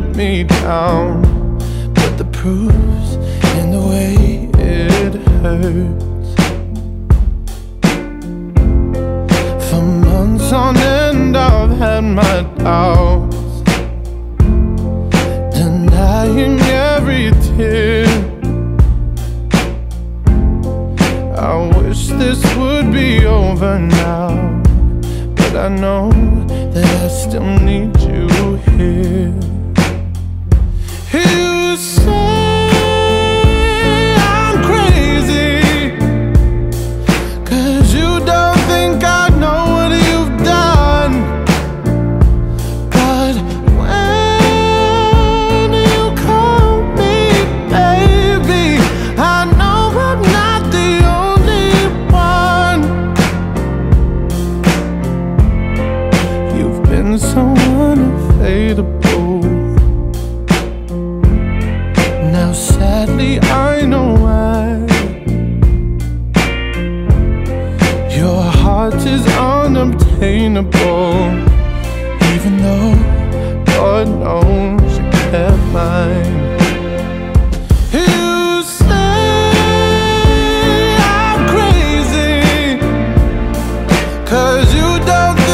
let me down. But the proof's in the way it hurts. For months on end I've had my doubts. Denying every tear. I wish this would be over now. But I know that I still need you here is unobtainable. Even though God knows you kept mine You. Say I'm crazy Cause you don't